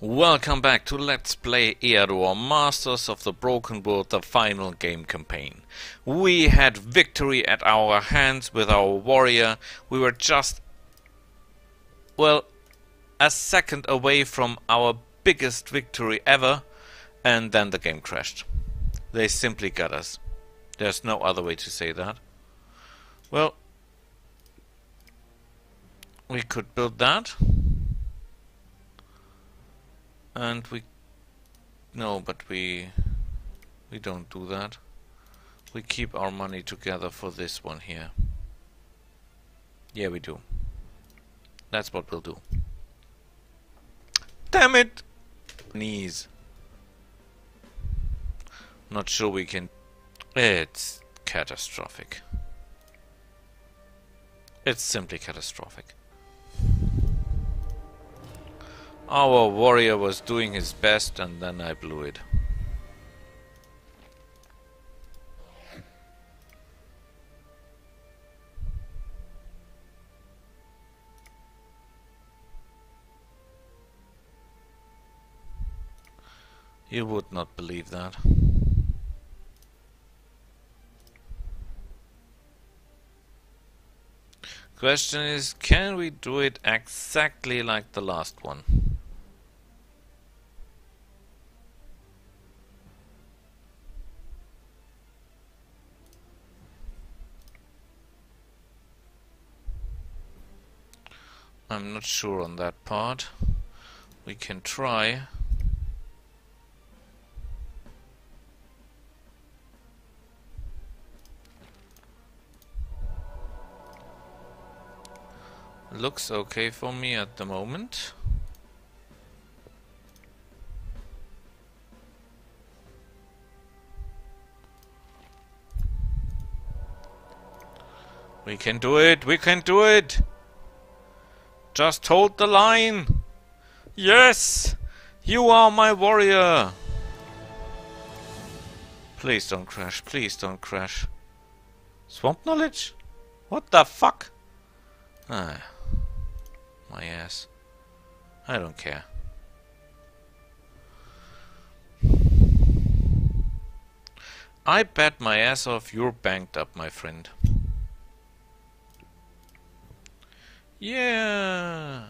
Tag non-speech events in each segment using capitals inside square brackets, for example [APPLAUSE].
Welcome back to Let's Play Eador, Masters of the Broken World, the final game campaign. We had victory at our hands with our warrior. We were just, well, a second away from our biggest victory ever, and then the game crashed. They simply got us. There's no other way to say that. Well, we could build that and we no but we we don't do that. We keep our money together for this one here. Yeah we do. That's what we'll do. Damn it! Knees. Not sure we can it's catastrophic. It's simply catastrophic Our warrior was doing his best and then I blew it. You would not believe that. Question is, can we do it exactly like the last one? I'm not sure on that part. We can try. Looks okay for me at the moment. We can do it! We can do it! Just hold the line! Yes! You are my warrior! Please don't crash, please don't crash. Swamp knowledge? What the fuck? Ah. My ass. I don't care. I bet my ass off you're banked up, my friend. Yeah!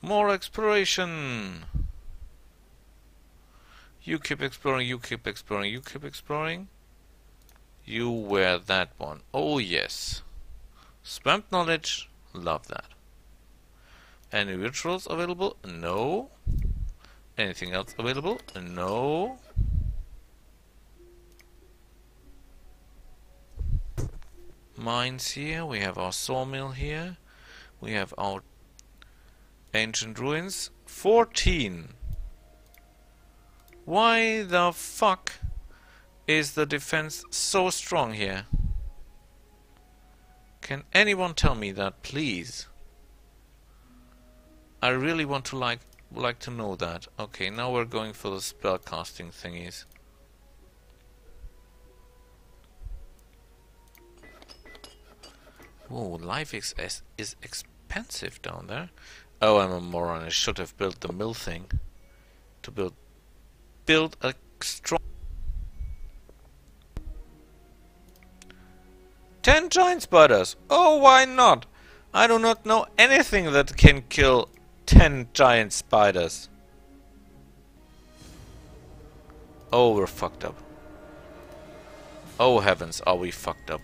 More exploration! You keep exploring, you keep exploring, you keep exploring. You wear that one. Oh yes. Swamp knowledge, love that. Any rituals available? No. Anything else available? No. mines here, we have our sawmill here, we have our ancient ruins. 14! Why the fuck is the defense so strong here? Can anyone tell me that, please? I really want to like like to know that. Okay, now we're going for the spellcasting thingies. Whoa, life is, is expensive down there. Oh, I'm a moron. I should have built the mill thing. To build... Build a strong... Ten giant spiders! Oh, why not? I do not know anything that can kill ten giant spiders. Oh, we're fucked up. Oh heavens, are we fucked up.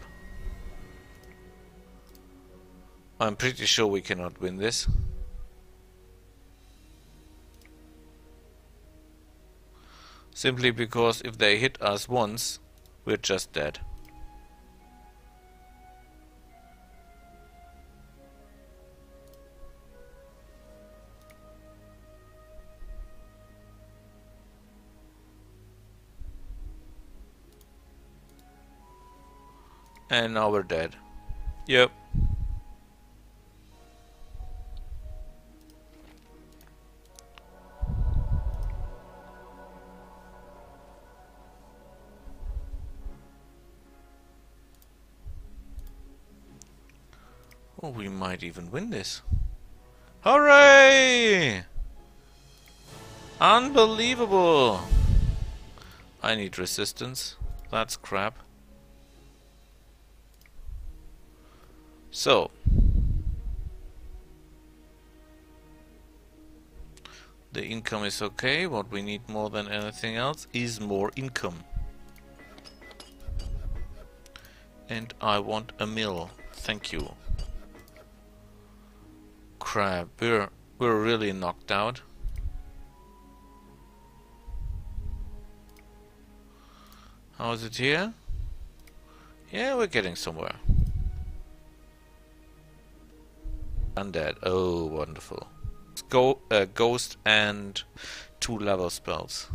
I'm pretty sure we cannot win this. Simply because if they hit us once, we're just dead. And now we're dead. Yep. Oh, we might even win this. Hooray! Unbelievable! I need resistance. That's crap. So. The income is okay. What we need more than anything else is more income. And I want a mill. Thank you. Crap, we're, we're really knocked out. How is it here? Yeah, we're getting somewhere. Undead. Oh, wonderful. Go, uh, ghost and two level spells.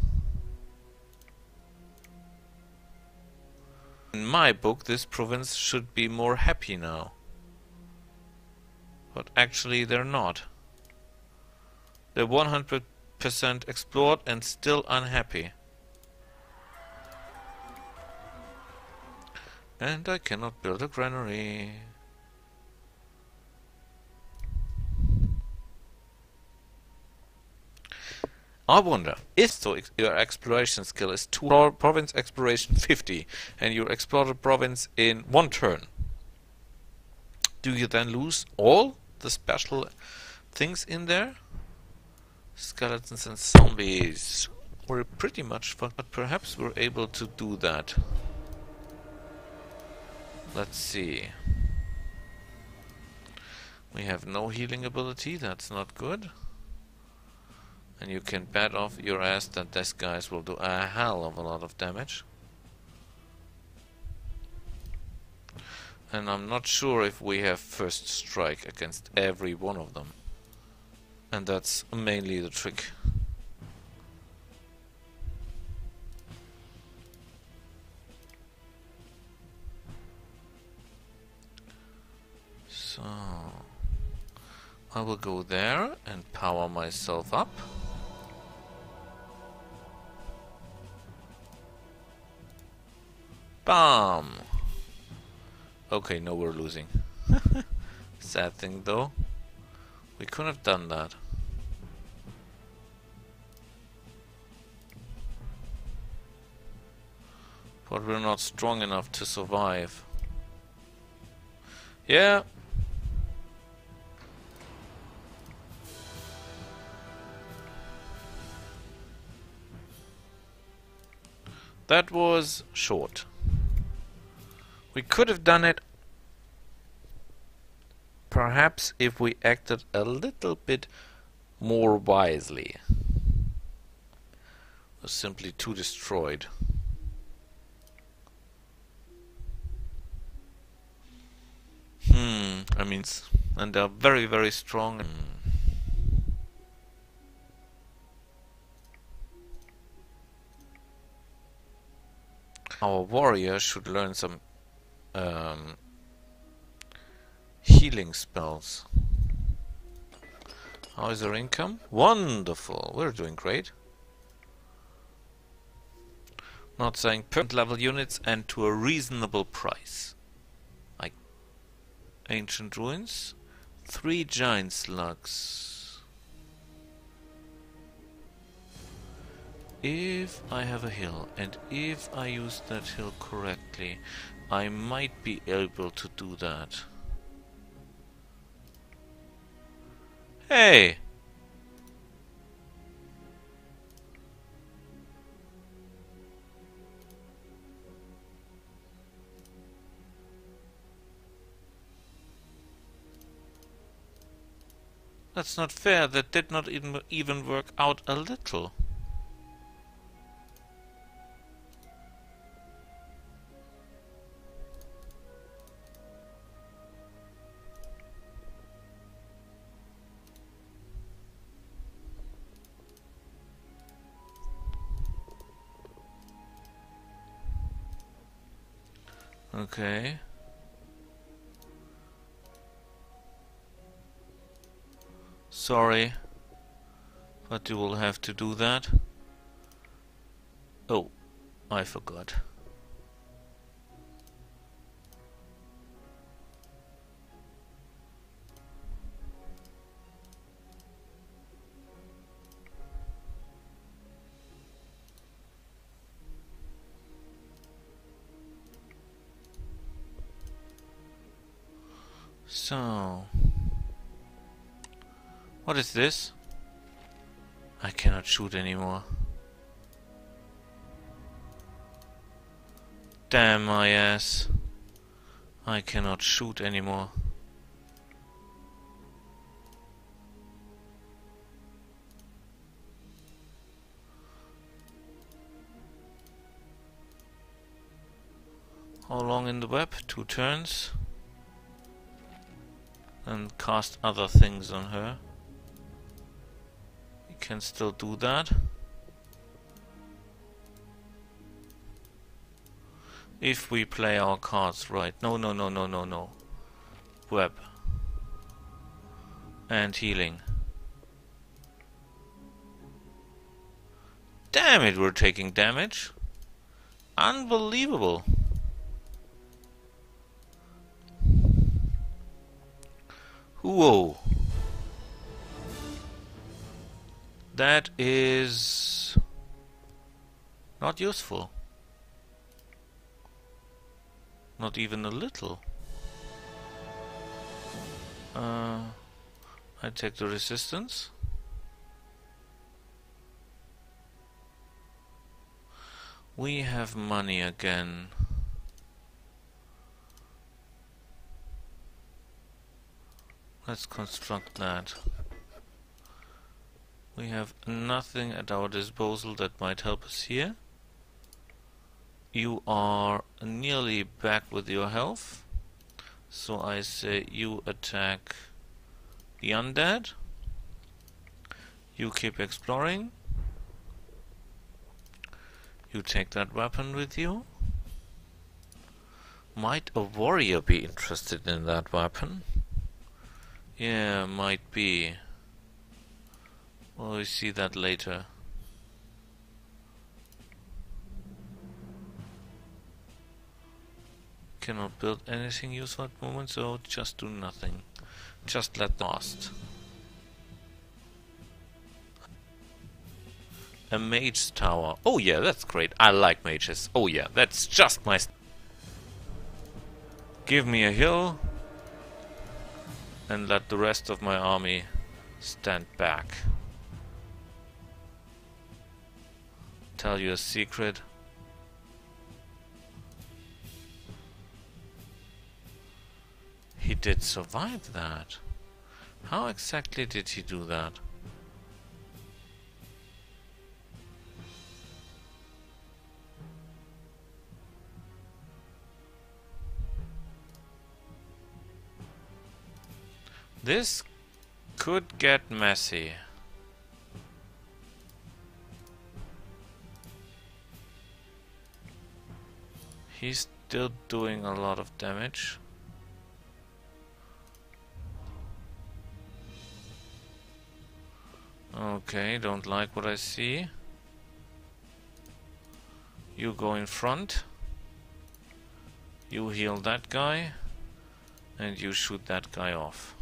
In my book, this province should be more happy now. But actually, they're not. They're 100% explored and still unhappy. And I cannot build a granary. I wonder, if so your exploration skill is 2 province exploration 50 and you explore the province in one turn, do you then lose all the special things in there? Skeletons and zombies. We're pretty much, but perhaps we're able to do that. Let's see. We have no healing ability, that's not good. And you can bet off your ass that these guys will do a hell of a lot of damage. And I'm not sure if we have first strike against every one of them. And that's mainly the trick. So I will go there and power myself up. Bam! Okay, no, we're losing. [LAUGHS] Sad thing though. We couldn't have done that. But we're not strong enough to survive. Yeah, That was short. We could have done it perhaps if we acted a little bit more wisely. Was simply too destroyed. Hmm, I mean, and they're very, very strong. Hmm. Our warrior should learn some um, healing spells. How is our income? Wonderful! We're doing great. Not saying per level units and to a reasonable price. Like ancient ruins. Three giant slugs. If I have a hill, and if I use that hill correctly, I might be able to do that. Hey! That's not fair, that did not even, even work out a little. Okay. Sorry, but you will have to do that. Oh, I forgot. Is this? I cannot shoot anymore. Damn my ass. I cannot shoot anymore. How long in the web? Two turns. And cast other things on her. Can still do that. If we play our cards right. No, no, no, no, no, no. Web. And healing. Damn it, we're taking damage. Unbelievable. Whoa. That is not useful. Not even a little. Uh, I take the resistance. We have money again. Let's construct that. We have nothing at our disposal that might help us here. You are nearly back with your health. So I say you attack the undead. You keep exploring. You take that weapon with you. Might a warrior be interested in that weapon? Yeah, might be. Well, we see that later. Cannot build anything useful at the moment, so just do nothing. Just let lost. A mage tower. Oh yeah, that's great. I like mages. Oh yeah, that's just my... Give me a hill and let the rest of my army stand back. Tell you a secret. He did survive that. How exactly did he do that? This could get messy. He's still doing a lot of damage. Okay, don't like what I see. You go in front. You heal that guy. And you shoot that guy off.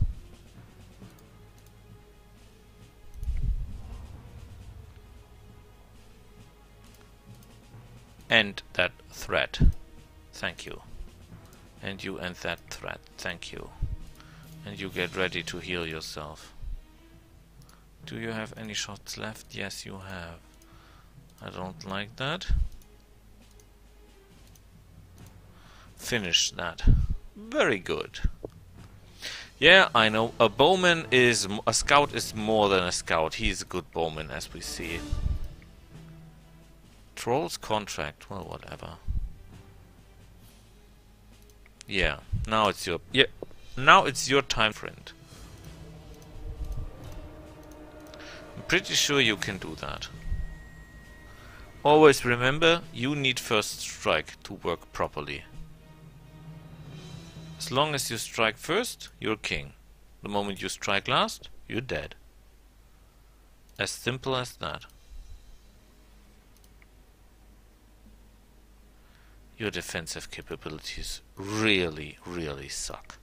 end that thread. Thank you. And you end that threat. Thank you. And you get ready to heal yourself. Do you have any shots left? Yes, you have. I don't like that. Finish that. Very good. Yeah, I know. A bowman is... A scout is more than a scout. He's a good bowman, as we see. Troll's contract. Well, whatever. Yeah, now it's your yeah. Now it's your time, friend. I'm pretty sure you can do that. Always remember, you need first strike to work properly. As long as you strike first, you're king. The moment you strike last, you're dead. As simple as that. Your defensive capabilities really, really suck.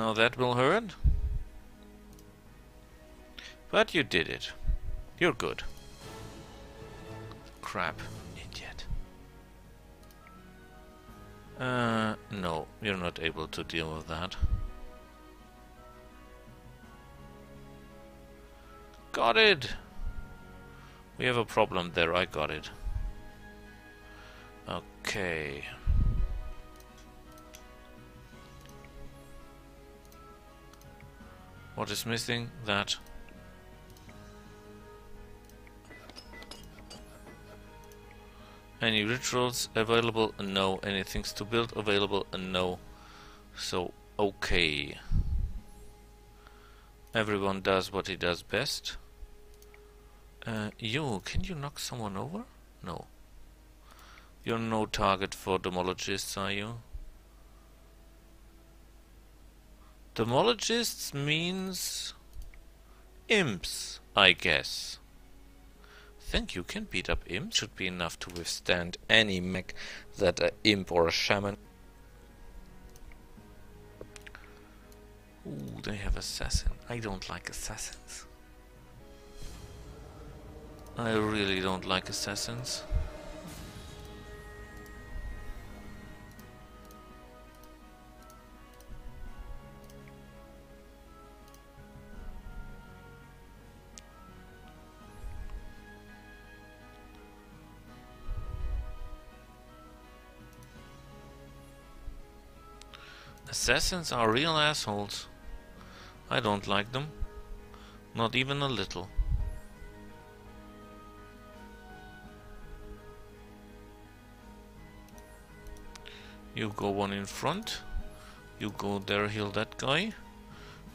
Now that will hurt. But you did it. You're good. Crap. Idiot. Uh, no, you're not able to deal with that. Got it! We have a problem there, I got it. Okay. What is missing? That. Any rituals available? No. Any things to build available? No. So, okay. Everyone does what he does best. Uh, you, can you knock someone over? No. You're no target for demonologists, are you? Demonologists means imps, I guess. Think you can beat up imps? Should be enough to withstand any mech that a imp or a shaman. Ooh, they have assassin. I don't like assassins. I really don't like assassins. Assassins are real assholes. I don't like them. Not even a little. You go one in front. You go there, heal that guy.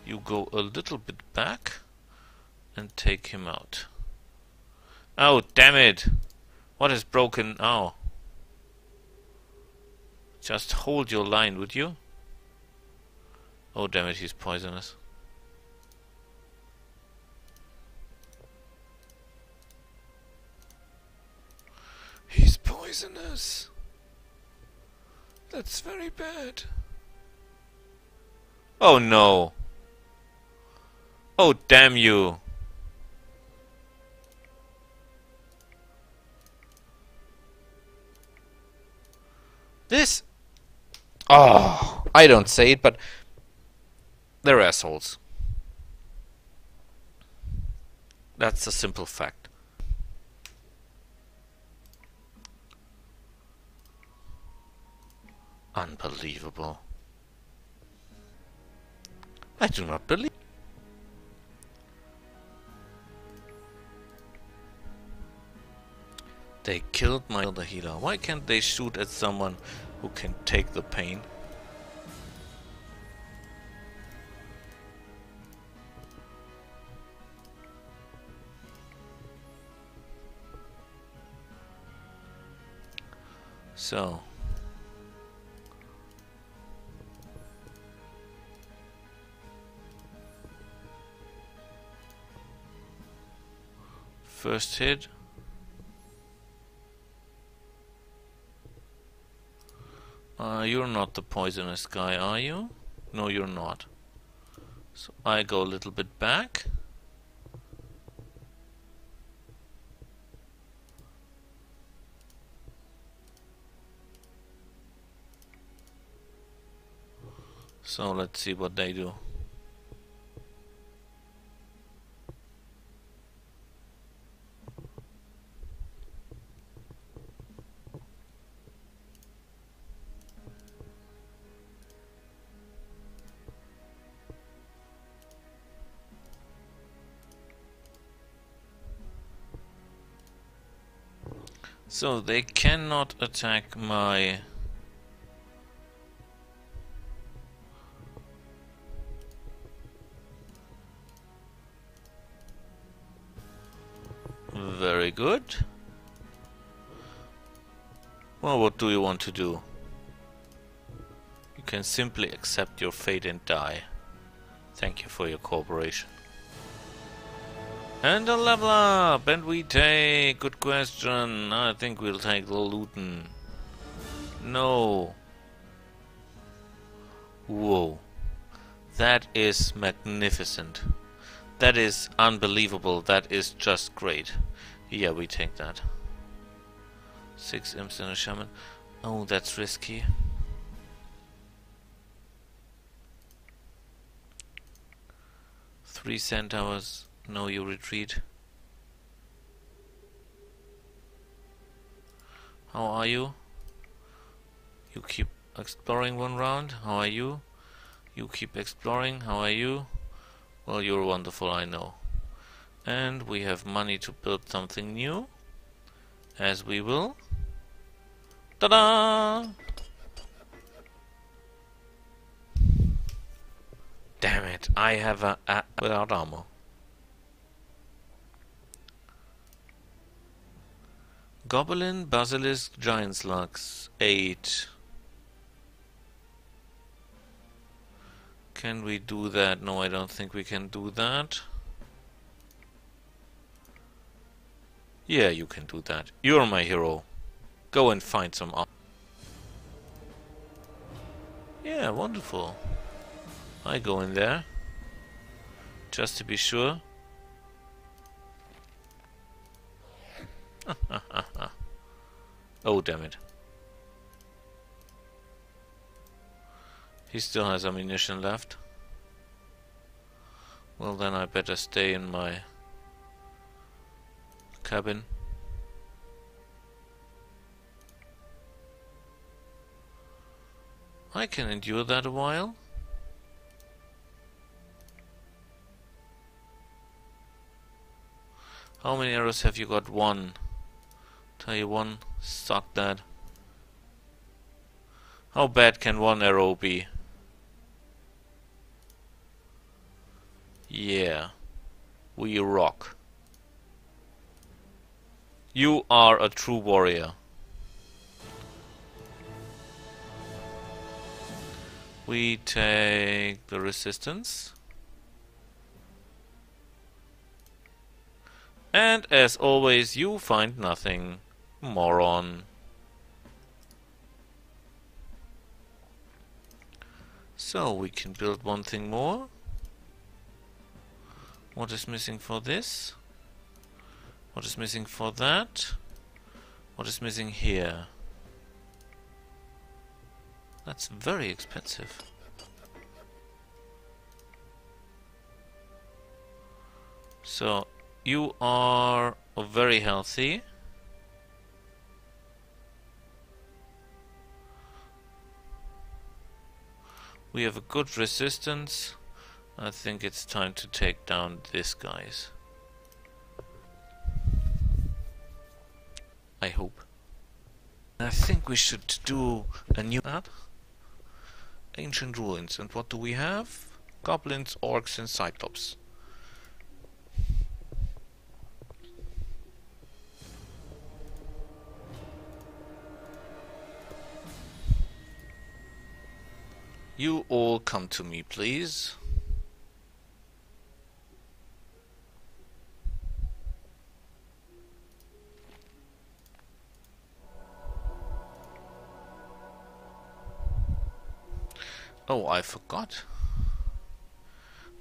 You go a little bit back and take him out. Oh, damn it! What is broken now? Just hold your line, would you? Oh damn it, he's poisonous. He's poisonous. That's very bad. Oh no. Oh damn you. This... Oh, I don't say it, but they're assholes. That's a simple fact. Unbelievable. I do not believe. They killed my other healer. Why can't they shoot at someone who can take the pain? So. First hit. Uh, you're not the poisonous guy, are you? No, you're not. So I go a little bit back. So let's see what they do. So they cannot attack my Well, what do you want to do? You can simply accept your fate and die. Thank you for your cooperation. And a level up! And we take... Good question. I think we'll take the Luton. No. Whoa. That is magnificent. That is unbelievable. That is just great. Yeah, we take that. Six imps and a shaman. Oh, that's risky. Three centaurs. No, you retreat. How are you? You keep exploring one round. How are you? You keep exploring. How are you? Well, you're wonderful, I know. And we have money to build something new. As we will. Ta-da! Damn it, I have a, a without armor. Goblin, Basilisk, Giant Slugs. Eight. Can we do that? No, I don't think we can do that. Yeah, you can do that. You're my hero. Go and find some. Yeah, wonderful. I go in there. Just to be sure. [LAUGHS] oh, damn it. He still has ammunition left. Well, then I better stay in my cabin. I can endure that a while. How many arrows have you got? One. Tell you one, suck that. How bad can one arrow be? Yeah. We rock. You are a true warrior. We take the resistance. And as always, you find nothing. Moron. So, we can build one thing more. What is missing for this? What is missing for that? What is missing here? That's very expensive. So, you are very healthy. We have a good resistance. I think it's time to take down this guys. I hope. I think we should do a new ad. Ancient ruins. And what do we have? Goblins, orcs and cyclops. You all come to me, please. Oh, I forgot.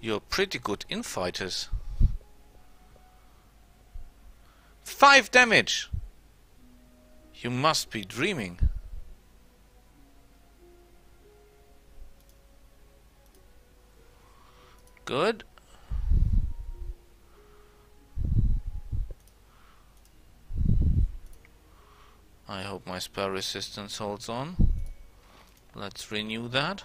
You're pretty good infighters. Five damage! You must be dreaming. Good. I hope my spell resistance holds on. Let's renew that.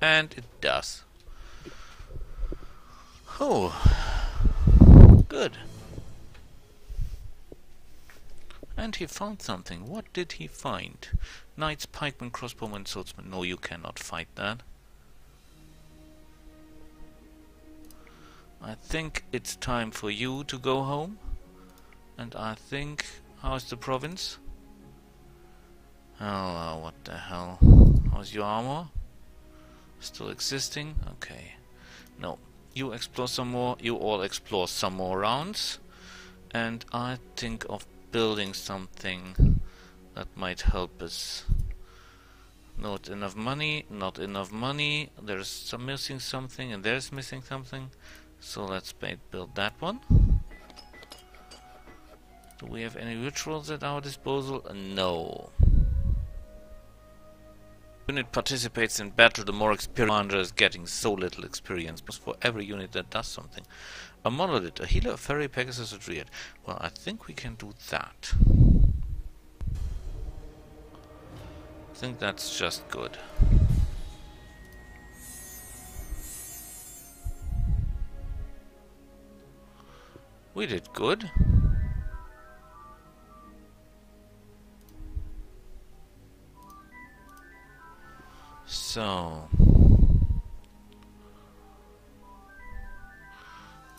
And it does. Oh, good. And he found something. What did he find? Knights, pikemen, crossbowmen, swordsmen. No, you cannot fight that. I think it's time for you to go home. And I think... How's the province? Oh, what the hell. How's your armor? Still existing? Okay. No. You explore some more. You all explore some more rounds. And I think of building something that might help us. Not enough money, not enough money. There's some missing something and there's missing something. So let's build that one. Do we have any rituals at our disposal? No. Unit participates in battle, the more experience commander is getting so little experience for every unit that does something. A monolith, a healer, a fairy, Pegasus, a druid. Well, I think we can do that. I think that's just good. We did good. So...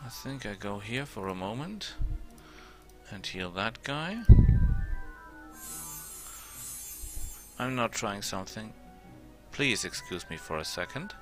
I think I go here for a moment and heal that guy. I'm not trying something. Please excuse me for a second.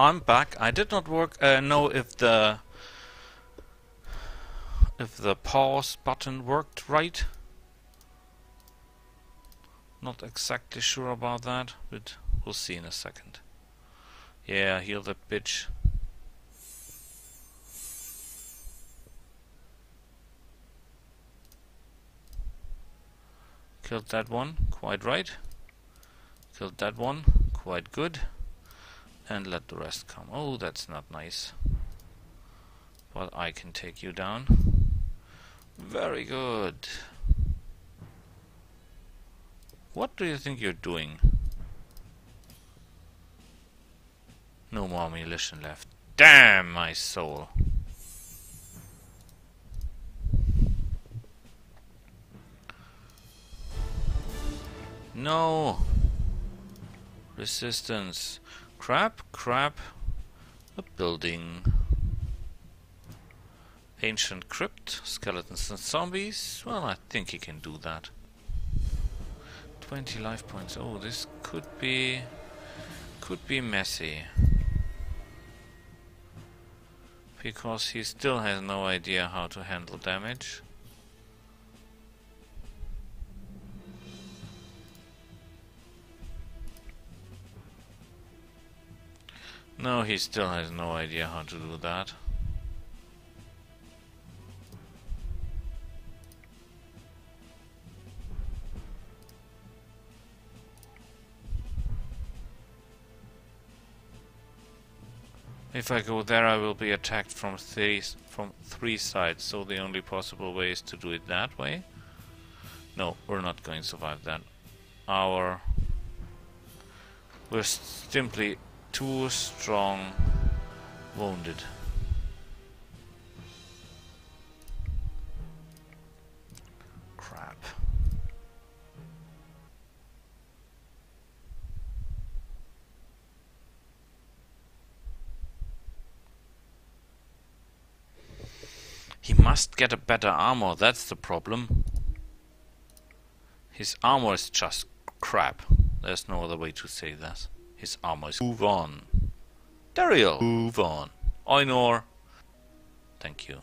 I'm back. I did not work uh, know if the if the pause button worked right. Not exactly sure about that, but we'll see in a second. Yeah, heal that bitch. Killed that one, quite right. Killed that one, quite good and let the rest come. Oh, that's not nice. But I can take you down. Very good. What do you think you're doing? No more militia left. Damn my soul. No. Resistance. Crap, crap. A building. Ancient crypt, skeletons and zombies. Well, I think he can do that. 20 life points. Oh, this could be... could be messy. Because he still has no idea how to handle damage. No, he still has no idea how to do that. If I go there I will be attacked from three, from three sides, so the only possible way is to do it that way. No, we're not going to survive that. Our... We're simply too strong wounded. Crap. He must get a better armor, that's the problem. His armor is just crap. There's no other way to say that. Is move on. Dario, move on. Einor, thank you.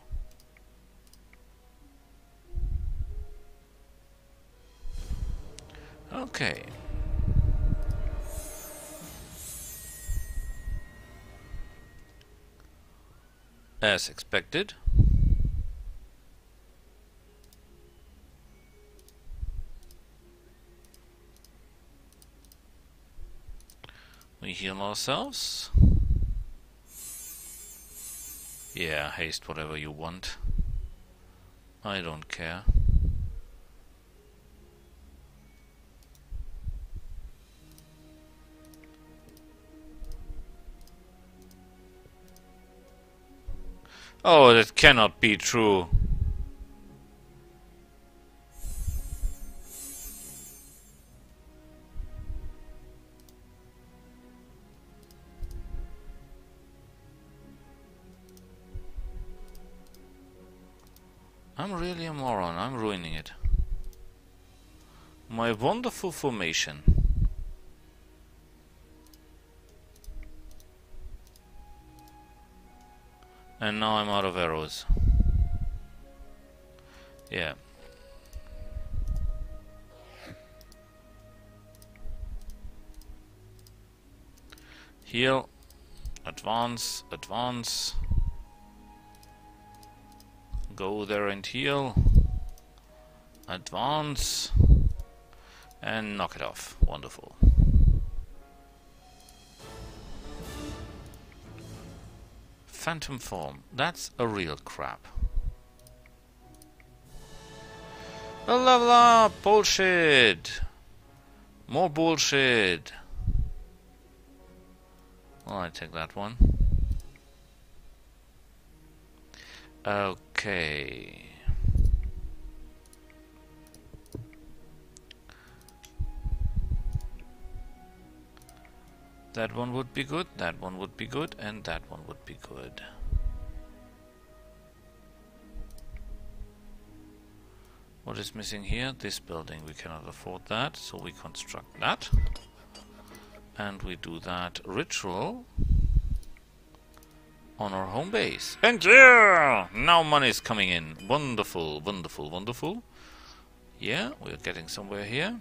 Okay. As expected. We heal ourselves. Yeah, haste whatever you want. I don't care. Oh, that cannot be true. My wonderful formation. And now I'm out of arrows. Yeah. Heal. Advance. Advance. Go there and heal. Advance. And knock it off. Wonderful. Phantom form. That's a real crap. A level up! Bullshit! More bullshit! Well, I take that one. Okay. That one would be good, that one would be good, and that one would be good. What is missing here? This building. We cannot afford that, so we construct that. And we do that ritual on our home base. And yeah! Now money is coming in. Wonderful, wonderful, wonderful. Yeah, we're getting somewhere here.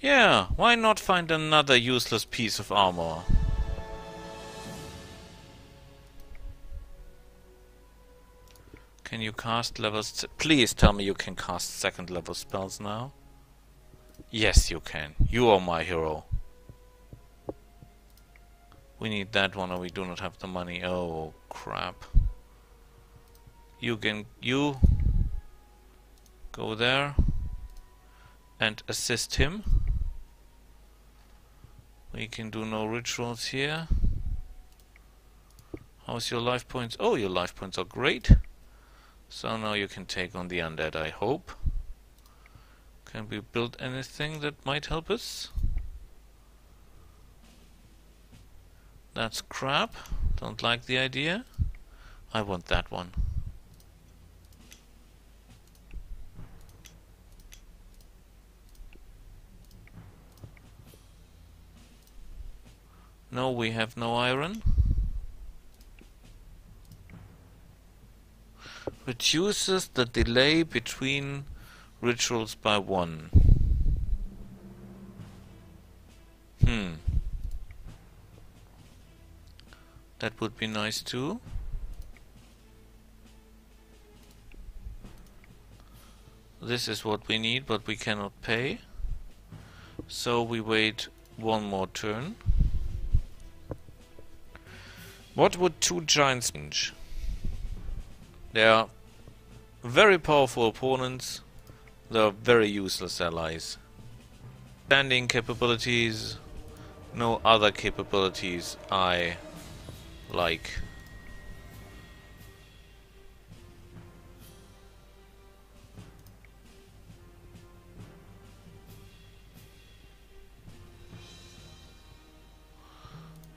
Yeah, why not find another useless piece of armor? Can you cast levels? Please tell me you can cast second level spells now. Yes, you can. You are my hero. We need that one or we do not have the money. Oh, crap. You can... You... Go there. And assist him. We can do no rituals here. How's your life points? Oh, your life points are great. So now you can take on the undead, I hope. Can we build anything that might help us? That's crap. Don't like the idea. I want that one. No, we have no iron. Reduces the delay between rituals by one. Hmm. That would be nice too. This is what we need, but we cannot pay. So we wait one more turn. What would two giants change? They are very powerful opponents. They are very useless allies. Standing capabilities, no other capabilities I like.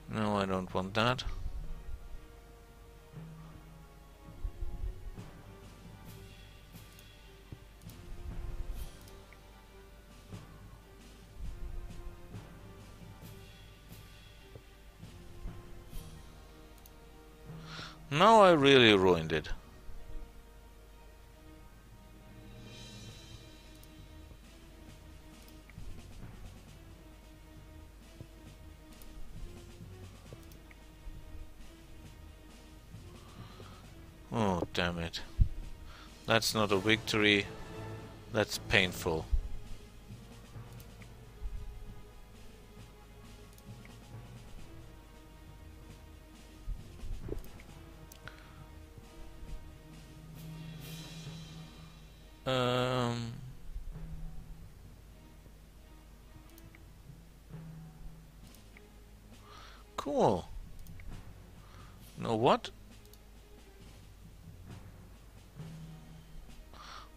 No, I don't want that. That's not a victory. That's painful.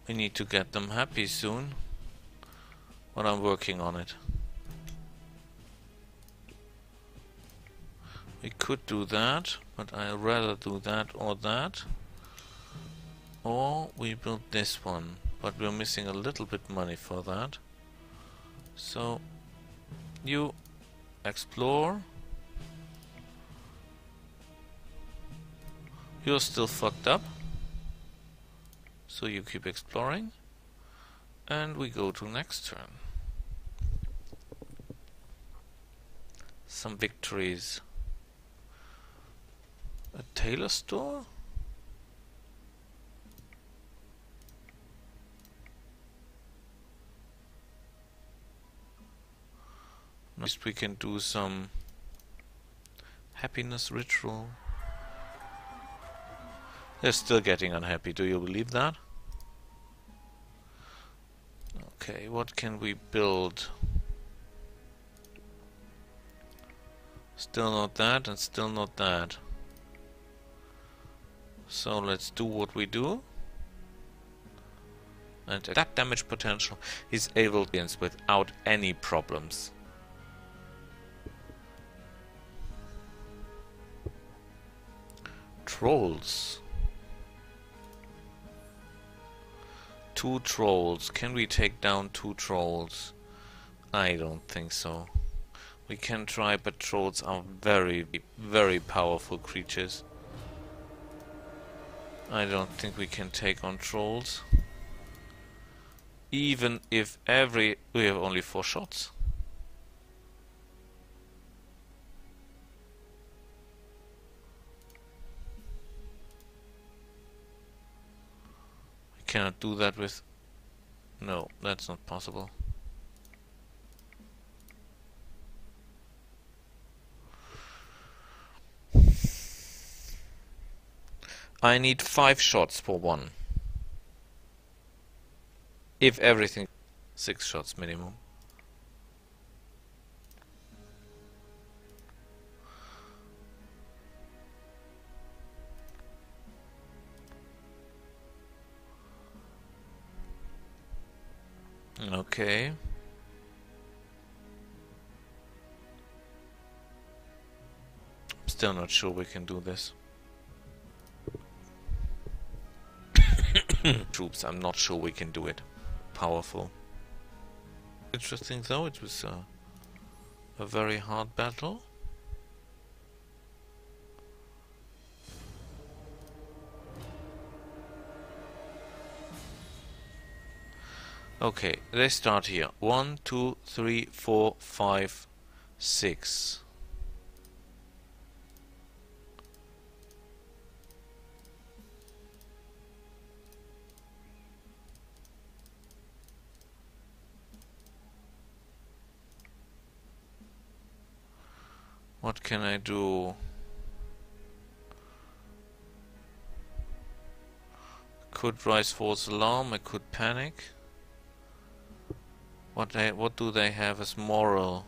We need to get them happy soon. But I'm working on it. We could do that, but I'd rather do that or that. Or we build this one, but we're missing a little bit money for that. So, you explore. You're still fucked up. So you keep exploring. And we go to next turn. Some victories. A tailor store? Next we can do some happiness ritual. They're still getting unhappy, do you believe that? Okay, what can we build? Still not that and still not that. So let's do what we do. And that damage potential is able to without any problems. Trolls. Two trolls. Can we take down two trolls? I don't think so. We can try, but trolls are very, very powerful creatures. I don't think we can take on trolls. Even if every... We have only four shots. Cannot do that with... No, that's not possible. I need five shots for one. If everything... Six shots minimum. Okay. I'm Still not sure we can do this. [COUGHS] Troops, I'm not sure we can do it. Powerful. Interesting though, it was uh, a very hard battle. Okay, let's start here. One, two, three, four, five, six. What can I do? Could rise false alarm, I could panic. What they, what do they have as moral?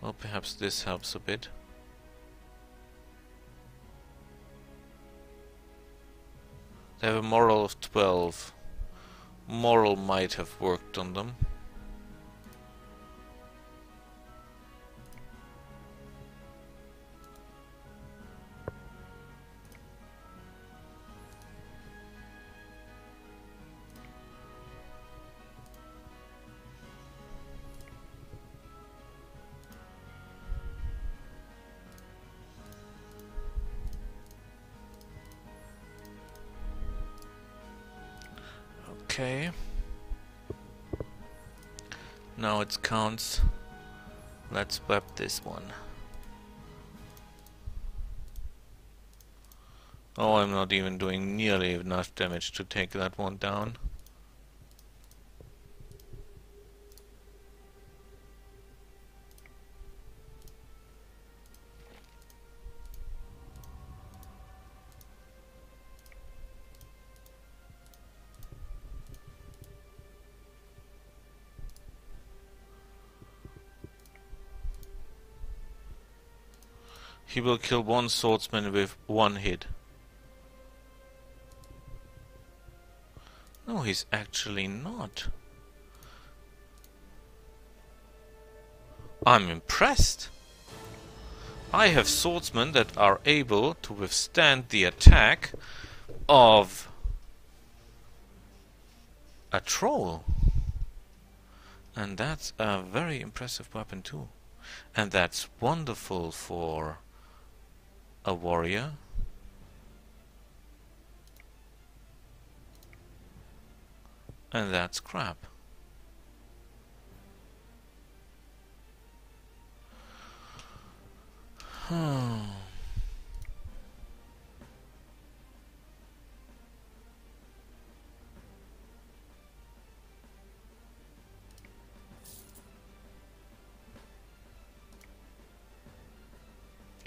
Well, perhaps this helps a bit. They have a moral of 12. Moral might have worked on them. It counts. Let's web this one. Oh, I'm not even doing nearly enough damage to take that one down. He will kill one swordsman with one hit. No, he's actually not. I'm impressed. I have swordsmen that are able to withstand the attack of a troll. And that's a very impressive weapon too. And that's wonderful for a warrior. And that's crap. Hmm.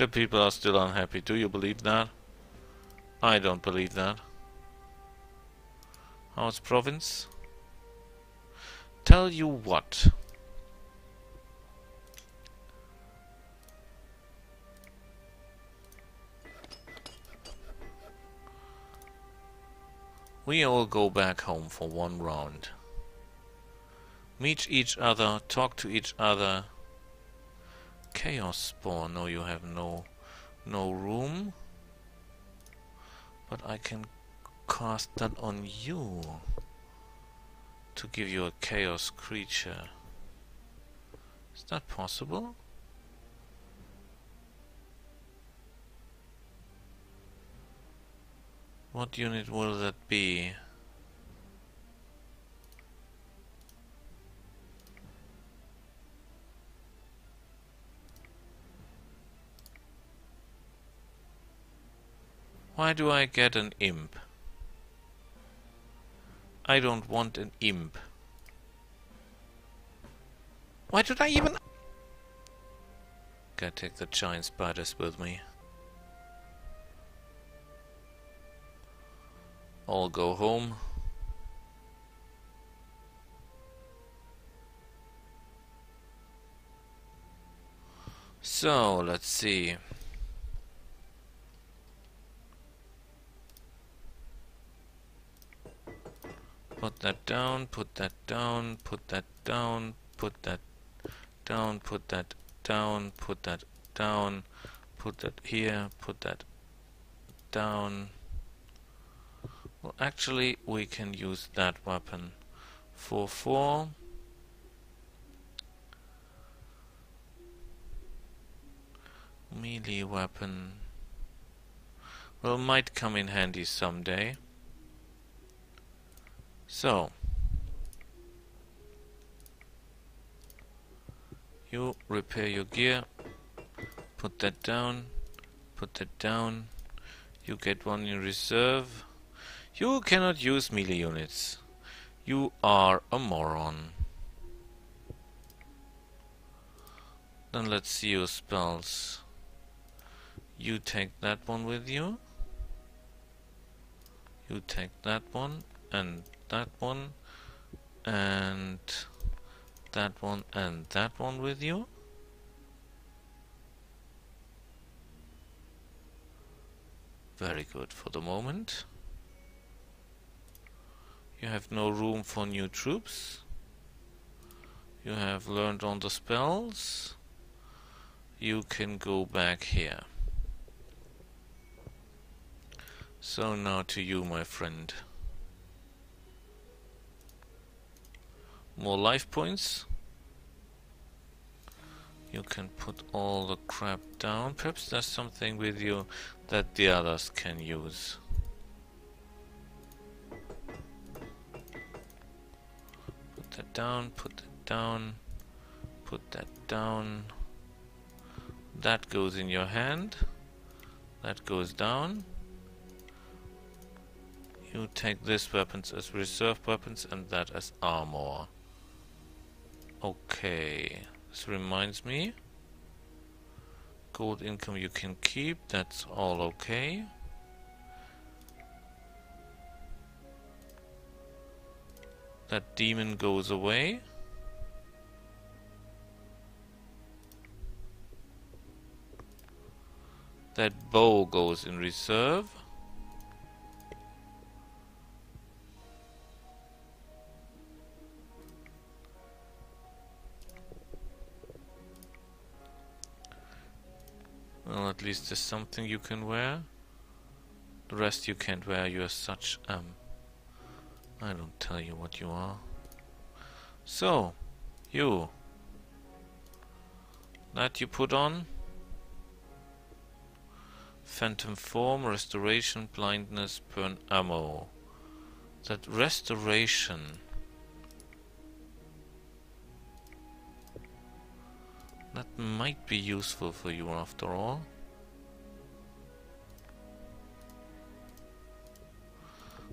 The people are still unhappy. Do you believe that? I don't believe that. How's province? Tell you what. We all go back home for one round. Meet each other, talk to each other, Chaos spawn. No, you have no no room. But I can cast that on you to give you a chaos creature. Is that possible? What unit will that be? Why do I get an imp? I don't want an imp. Why did I even... Gotta take the giant spiders with me. I'll go home. So, let's see. Put that down, put that down, put that down, put that down, put that down, put that down, put that here, put that down. Well, actually, we can use that weapon. 4-4. Melee weapon. Well, might come in handy someday. So, you repair your gear, put that down, put that down, you get one in reserve. You cannot use melee units. You are a moron. Then let's see your spells. You take that one with you. You take that one and that one and that one and that one with you? Very good for the moment. You have no room for new troops. You have learned on the spells. You can go back here. So now to you my friend more life points. You can put all the crap down. Perhaps there's something with you that the others can use. Put that down, put that down, put that down. That goes in your hand. That goes down. You take these weapons as reserve weapons and that as armor. Okay, this reminds me. Gold income you can keep, that's all okay. That demon goes away. That bow goes in reserve. Least there's something you can wear. The rest you can't wear. You're such, um... I don't tell you what you are. So, you. That you put on. Phantom form, restoration, blindness, burn ammo. That restoration. That might be useful for you after all.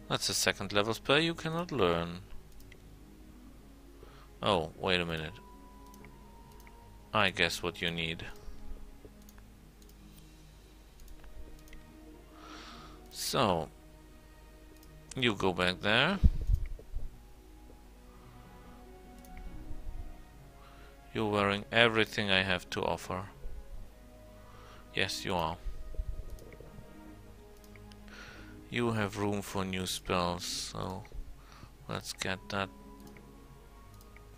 That's a second level spell you cannot learn. Oh, wait a minute. I guess what you need. So, you go back there. You're wearing everything I have to offer. Yes, you are. You have room for new spells, so let's get that.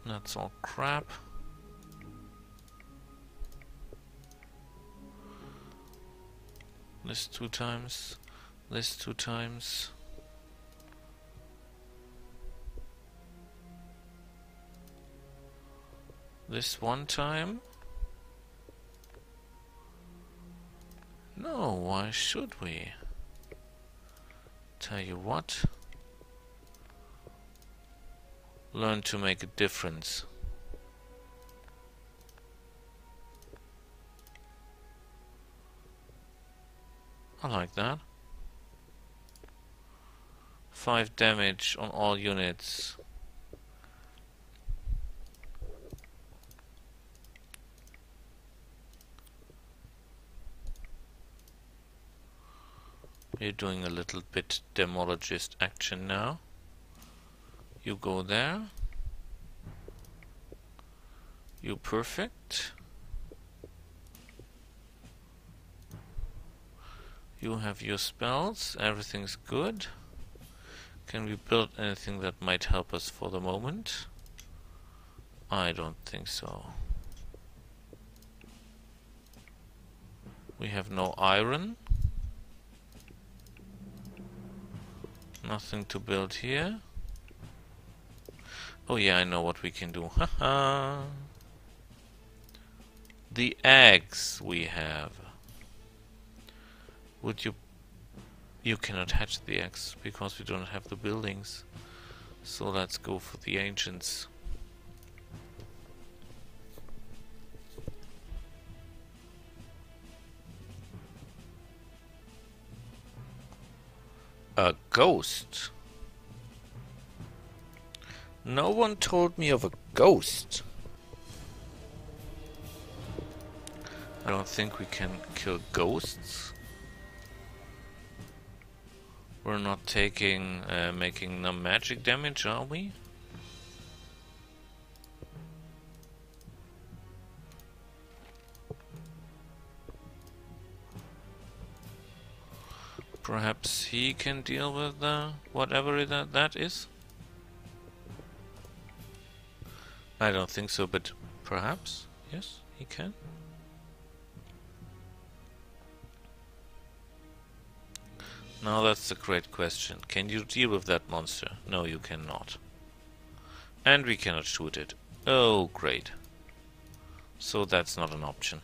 That's all crap. This two times. This two times. This one time? No, why should we? Tell you what. Learn to make a difference. I like that. 5 damage on all units. We're doing a little bit demonologist action now. You go there. You perfect. You have your spells, everything's good. Can we build anything that might help us for the moment? I don't think so. We have no iron. Nothing to build here. Oh yeah, I know what we can do. Haha. the eggs we have. Would you... You cannot hatch the eggs because we don't have the buildings. So let's go for the ancients. A ghost? No one told me of a ghost. I don't think we can kill ghosts. We're not taking, uh, making no magic damage, are we? Perhaps he can deal with uh, whatever that, that is? I don't think so, but perhaps? Yes, he can. Now that's a great question. Can you deal with that monster? No, you cannot. And we cannot shoot it. Oh, great. So that's not an option.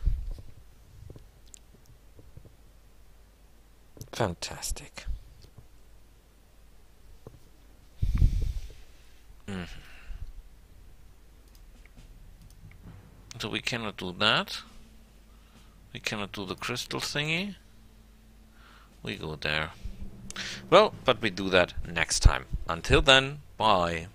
Fantastic. Mm. So we cannot do that. We cannot do the crystal thingy. We go there. Well, but we do that next time. Until then, bye.